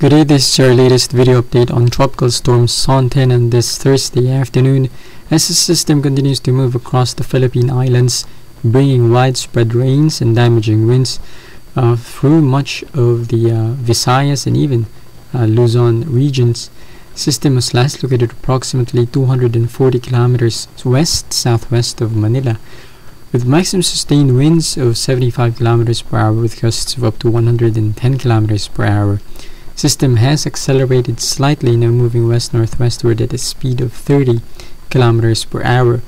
Good day, this is our latest video update on Tropical Storm Son-Tinh on this Thursday afternoon as the system continues to move across the Philippine Islands, bringing widespread rains and damaging winds uh, through much of the uh, Visayas and even uh, Luzon regions. System was last located approximately 240 kilometers west-southwest of Manila, with maximum sustained winds of 75 kilometers per hour with gusts of up to 110 kilometers per hour. System has accelerated slightly, now moving west-northwestward at a speed of 30 kilometers per hour.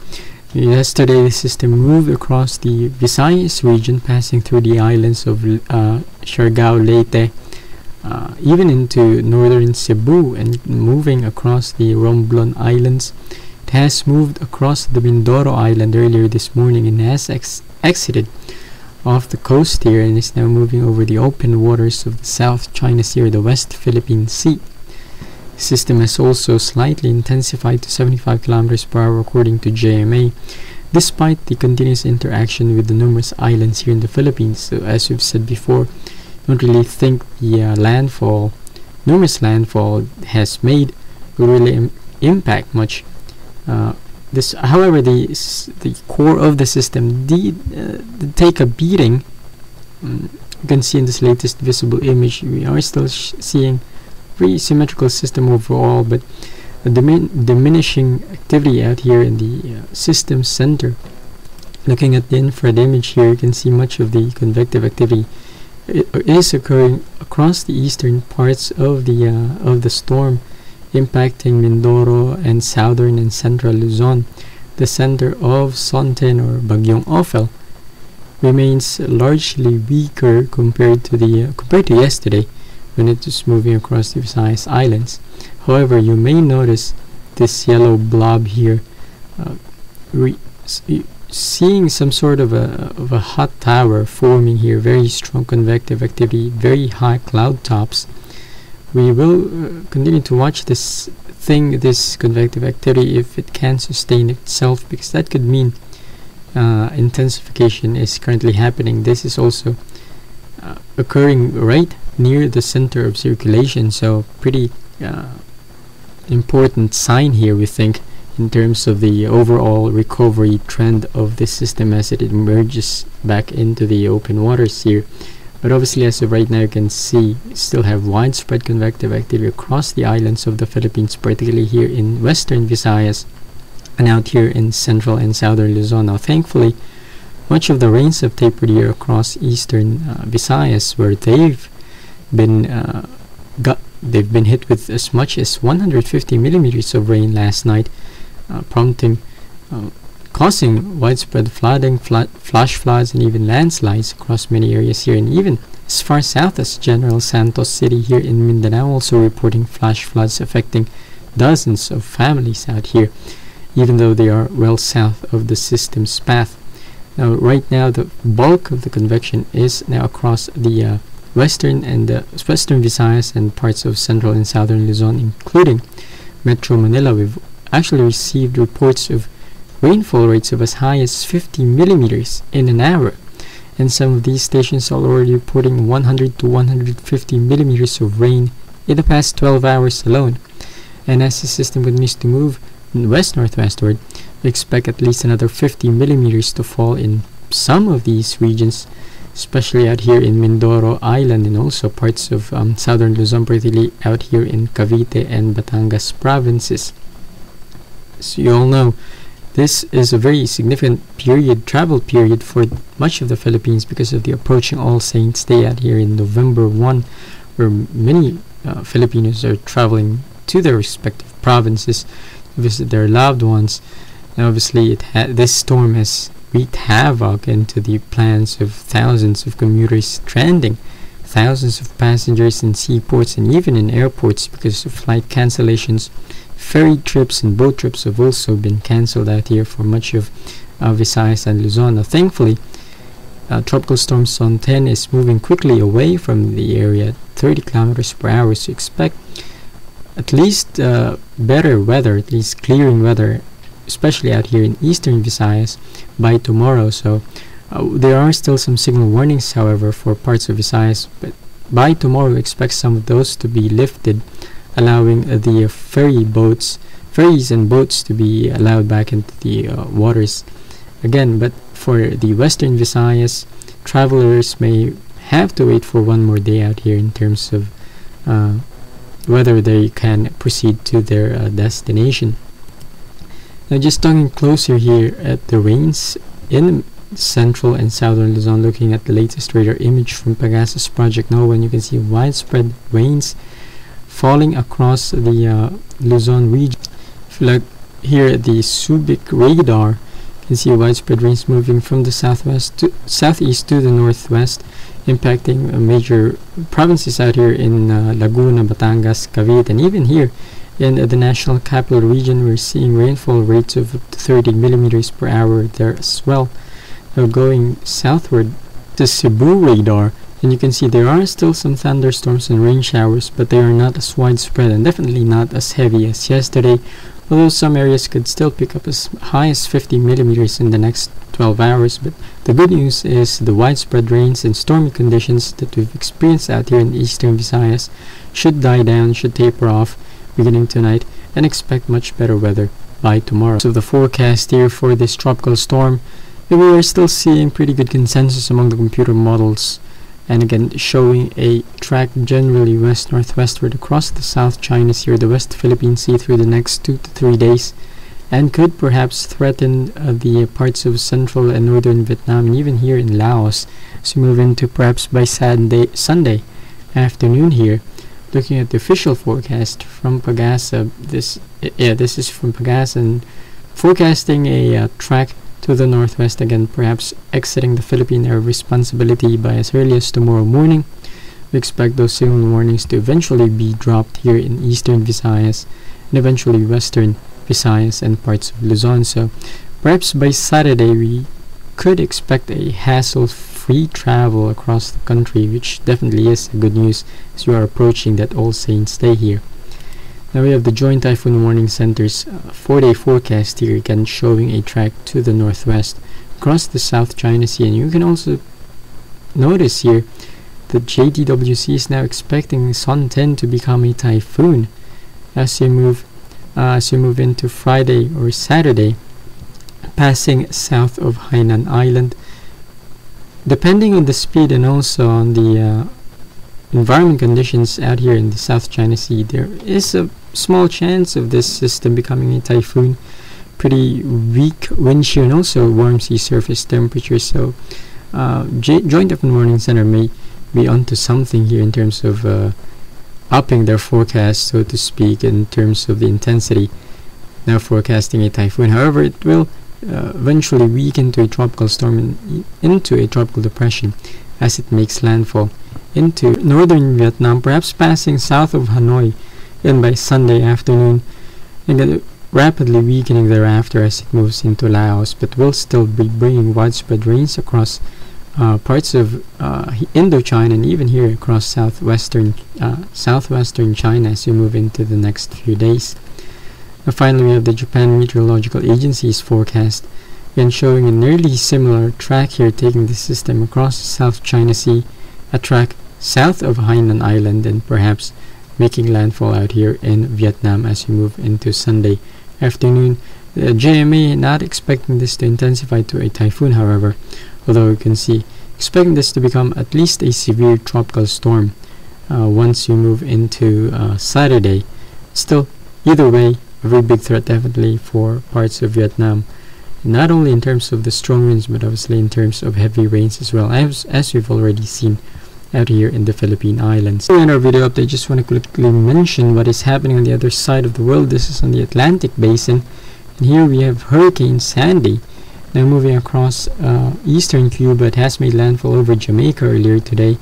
Yesterday, the system moved across the Visayas region, passing through the islands of uh, Siargao, Leyte, uh, even into northern Cebu and moving across the Romblon Islands. It has moved across the Mindoro Island earlier this morning and has ex exited off the coast here and is now moving over the open waters of the South China Sea or the West Philippine Sea. The system has also slightly intensified to 75 km per hour according to JMA, despite the continuous interaction with the numerous islands here in the Philippines. So as we've said before, don't really think the uh, landfall, numerous landfall has made will really Im impact much. Uh, this, however, the the core of the system did, uh, take a beating. Um, you can see in this latest visible image, we are still seeing very symmetrical system overall, but a dimin diminishing activity out here in the uh, system center. Looking at the infrared image here, you can see much of the convective activity is occurring across the eastern parts of the uh, of the storm, impacting Mindoro and southern and central Luzon. The center of Son-Tinh or Bagyong Ofel remains largely weaker compared to the uh, compared to yesterday when it was moving across the Visayas Islands. However, you may notice this yellow blob here uh, seeing some sort of a, of a hot tower forming here, very strong convective activity, very high cloud tops. We will uh, continue to watch this thing, this convective activity, if it can sustain itself, because that could mean uh, intensification is currently happening. This is also uh, occurring right near the center of circulation, so pretty uh, important sign here, we think in terms of the overall recovery trend of this system as it emerges back into the open waters here. But obviously as of right now you can see still have widespread convective activity across the islands of the Philippines, particularly here in western Visayas and out here in central and southern Luzon. Now thankfully much of the rains have tapered here across eastern uh, Visayas where they've been uh, got they've been hit with as much as 150 millimeters of rain last night uh, prompting uh, causing widespread flooding, flood, flash floods, and even landslides across many areas here, and even as far south as General Santos City here in Mindanao, also reporting flash floods affecting dozens of families out here, even though they are well south of the system's path. Now, right now, the bulk of the convection is now across the uh, western and uh, western Visayas and parts of central and southern Luzon, including Metro Manila. We've actually received reports of rainfall rates of as high as 50 millimeters in an hour, and some of these stations are already reporting 100 to 150 millimeters of rain in the past 12 hours alone. And as the system continues to move west-northwestward, we expect at least another 50 millimeters to fall in some of these regions, especially out here in Mindoro Island and also parts of um, southern Luzon, particularly out here in Cavite and Batangas provinces. As you all know, this is a very significant period, travel period for much of the Philippines because of the approaching All Saints Day out here in November 1, where many uh, Filipinos are traveling to their respective provinces to visit their loved ones. And obviously, it this storm has wreaked havoc into the plans of thousands of commuters stranding, thousands of passengers in seaports and even in airports because of flight cancellations Ferry trips and boat trips have also been cancelled out here for much of uh, Visayas and Luzon. Now, thankfully, uh, Tropical Storm Son-Tinh is moving quickly away from the area, 30 kilometers per hour. So expect at least uh, better weather, at least clearing weather, especially out here in eastern Visayas by tomorrow. So uh, there are still some signal warnings, however, for parts of Visayas, but by tomorrow we expect some of those to be lifted allowing uh, the ferry boats ferries and boats to be allowed back into the uh, waters. Again but for the western Visayas travelers may have to wait for one more day out here in terms of uh, whether they can proceed to their uh, destination. Now just talking closer here at the rains in central and southern Luzon looking at the latest radar image from Pagasa's Project NOAA you can see widespread rains falling across the uh, Luzon region. If you look here at the Subic radar you can see widespread rains moving from the southwest to southeast to the northwest impacting uh, major provinces out here in uh, Laguna, Batangas, Cavite and even here in uh, the national capital region we're seeing rainfall rates of 30 millimeters per hour there as well now going southward to Cebu radar and you can see there are still some thunderstorms and rain showers but they are not as widespread and definitely not as heavy as yesterday although some areas could still pick up as high as 50 millimeters in the next 12 hours but the good news is the widespread rains and stormy conditions that we've experienced out here in eastern Visayas should die down, should taper off beginning tonight and expect much better weather by tomorrow. So the forecast here for this tropical storm, we are still seeing pretty good consensus among the computer models and again showing a track generally west northwestward across the South China Sea or the West Philippine Sea through the next two to three days and could perhaps threaten uh, the parts of central and northern Vietnam and even here in Laos as we move into perhaps by Sunday, Sunday afternoon here. Looking at the official forecast from Pagasa this yeah this is from Pagasa and forecasting a uh, track to the northwest again, perhaps exiting the Philippine area of responsibility by as early as tomorrow morning. We expect those signal warnings to eventually be dropped here in eastern Visayas and eventually western Visayas and parts of Luzon. So perhaps by Saturday we could expect a hassle-free travel across the country, which definitely is good news as you are approaching that All Saints Day here. Now we have the Joint Typhoon Warning Center's uh, four-day forecast here again showing a track to the northwest across the South China Sea. And you can also notice here that JTWC is now expecting Son-Tinh to become a typhoon as you move uh, as you move into Friday or Saturday passing south of Hainan Island. Depending on the speed and also on the uh, environment conditions out here in the South China Sea there is a small chance of this system becoming a typhoon. Pretty weak wind shear and also warm sea surface temperature. So, uh, Joint Typhoon Warning Center may be onto something here in terms of uh, upping their forecast, so to speak, in terms of the intensity. Now forecasting a typhoon. However, it will uh, eventually weaken to a tropical storm and into a tropical depression as it makes landfall into northern Vietnam, perhaps passing south of Hanoi and by Sunday afternoon, and then rapidly weakening thereafter as it moves into Laos, but will still be bringing widespread rains across uh, parts of uh, Indochina and even here across southwestern uh, southwestern China as we move into the next few days. And finally, we have the Japan Meteorological Agency's forecast, again showing a nearly similar track here, taking the system across the South China Sea, a track south of Hainan Island, and perhaps making landfall out here in Vietnam as we move into Sunday afternoon. The JMA not expecting this to intensify to a typhoon, however, although you can see expecting this to become at least a severe tropical storm uh, once you move into uh, Saturday. Still, either way, a very big threat definitely for parts of Vietnam. Not only in terms of the strong winds, but obviously in terms of heavy rains as well, as, as we've already seen out here in the Philippine Islands. In our video update, just want to quickly mention what is happening on the other side of the world. This is on the Atlantic Basin. And here we have Hurricane Sandy now moving across uh, eastern Cuba. It has made landfall over Jamaica earlier today.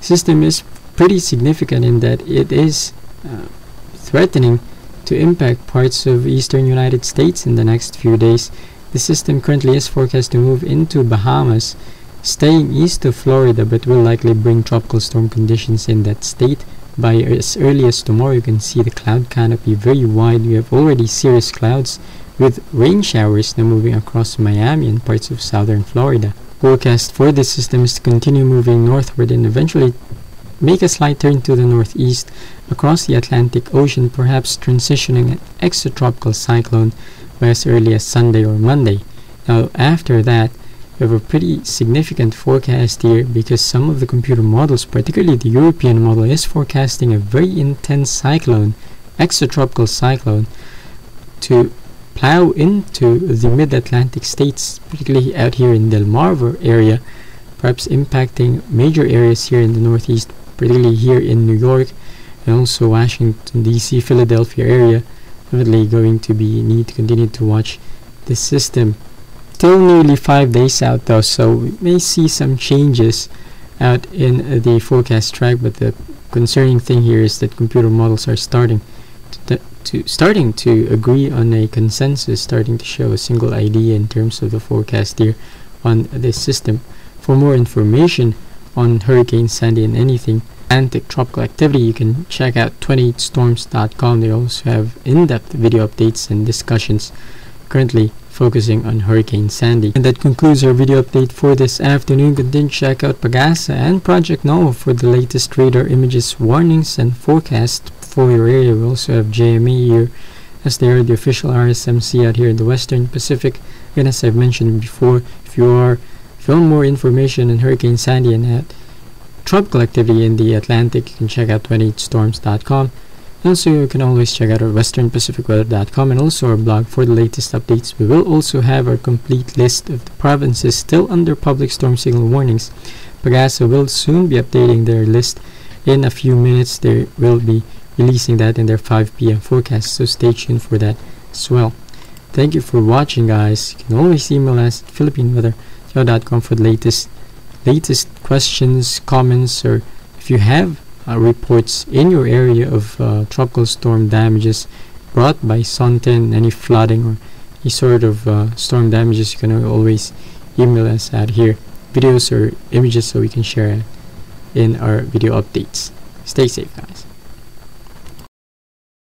System is pretty significant in that it is uh, threatening to impact parts of eastern United States in the next few days. The system currently is forecast to move into Bahamas staying east of Florida but will likely bring tropical storm conditions in that state. By as early as tomorrow you can see the cloud canopy very wide. We have already serious clouds with rain showers now moving across Miami and parts of southern Florida. Forecast for this system is to continue moving northward and eventually make a slight turn to the northeast across the Atlantic Ocean, perhaps transitioning an extratropical cyclone by as early as Sunday or Monday. Now, after that, we have a pretty significant forecast here because some of the computer models, particularly the European model, is forecasting a very intense cyclone, extratropical cyclone, to plow into the mid-Atlantic states, particularly out here in the Delmarva area, perhaps impacting major areas here in the Northeast, particularly here in New York and also Washington D.C., Philadelphia area. Definitely going to be need to continue to watch this system. Still nearly five days out though, so we may see some changes out in uh, the forecast track. But the concerning thing here is that computer models are starting to, to starting to agree on a consensus, starting to show a single idea in terms of the forecast here on this system. For more information on Hurricane Sandy and anything Atlantic tropical activity, you can check out 28storms.com. They also have in-depth video updates and discussions currently focusing on Hurricane Sandy. And that concludes our video update for this afternoon. Continue to check out Pagasa and Project NOAA for the latest radar images, warnings, and forecasts for your area. We also have JMA here as they are the official RSMC out here in the Western Pacific. And as I've mentioned before, if you are you want more information on Hurricane Sandy and tropical activity in the Atlantic, you can check out 28storms.com. Also, you can always check out our westernpacificweather.com and also our blog for the latest updates. We will also have our complete list of the provinces still under public storm signal warnings. Pagasa will soon be updating their list in a few minutes. They will be releasing that in their 5 p.m. forecast, so stay tuned for that as well. Thank you for watching, guys. You can always email us at philippineweather.com for the latest latest questions, comments, or if you have uh, reports in your area of uh, tropical storm damages brought by Son-Tinh, any flooding or any sort of uh, storm damages, you can always email us at here videos or images so we can share in our video updates. Stay safe, guys.